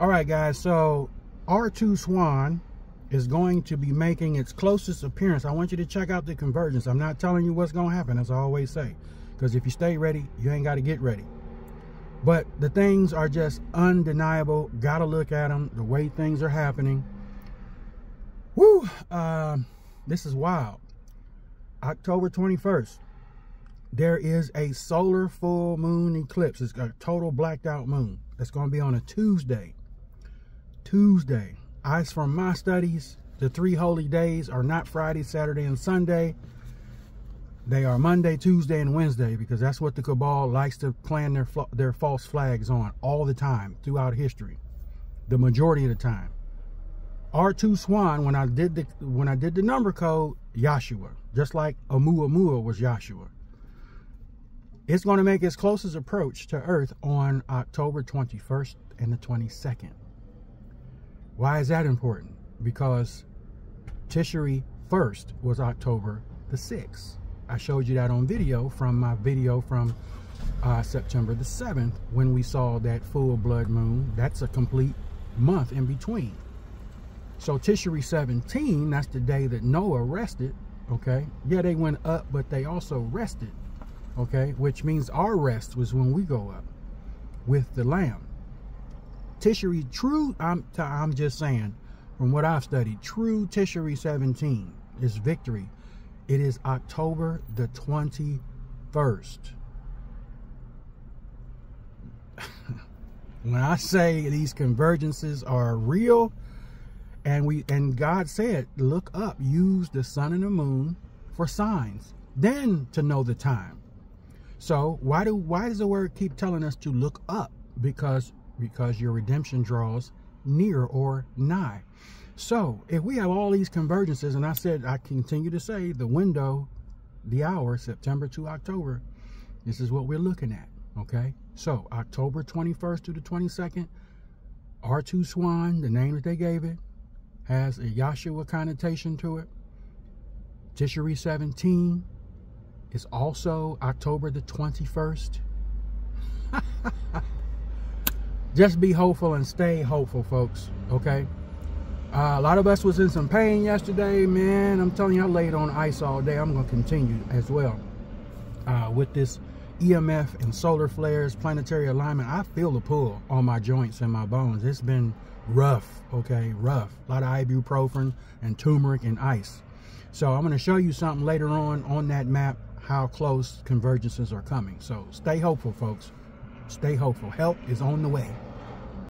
All right, guys. So R2 Swan is going to be making its closest appearance. I want you to check out the convergence. I'm not telling you what's going to happen, as I always say. Because if you stay ready, you ain't got to get ready. But the things are just undeniable. Got to look at them, the way things are happening. Woo! Uh, this is wild. October 21st, there is a solar full moon eclipse. It's a total blacked out moon. That's going to be on a Tuesday. Tuesday. I, from my studies, the three holy days are not Friday, Saturday, and Sunday. They are Monday, Tuesday, and Wednesday because that's what the cabal likes to plan their their false flags on all the time throughout history, the majority of the time. R2 Swan, when I did the when I did the number code, Yahshua, just like Oumuamua was Yahshua. It's going to make its closest approach to Earth on October 21st and the 22nd. Why is that important? Because Tishri 1st was October the 6th. I showed you that on video from my video from uh, September the 7th when we saw that full blood moon. That's a complete month in between. So Tishri 17, that's the day that Noah rested, okay? Yeah, they went up, but they also rested, okay? Which means our rest was when we go up with the lamb. Tishri true, I'm, I'm just saying, from what I've studied, true Tishri 17 is victory. It is October the 21st. when I say these convergences are real, and we and God said, look up, use the sun and the moon for signs, then to know the time. So why do why does the word keep telling us to look up? Because because your redemption draws near or nigh. So if we have all these convergences, and I said, I continue to say the window, the hour, September to October, this is what we're looking at. Okay. So October 21st to the 22nd, R2 Swan, the name that they gave it, has a Yahshua connotation to it. Tishri 17 is also October the 21st. just be hopeful and stay hopeful, folks. Okay. Uh, a lot of us was in some pain yesterday, man. I'm telling you, I laid on ice all day. I'm going to continue as well uh, with this EMF and solar flares, planetary alignment. I feel the pull on my joints and my bones. It's been rough, okay, rough. A lot of ibuprofen and turmeric and ice. So I'm going to show you something later on on that map how close convergences are coming. So stay hopeful, folks. Stay hopeful. Help is on the way.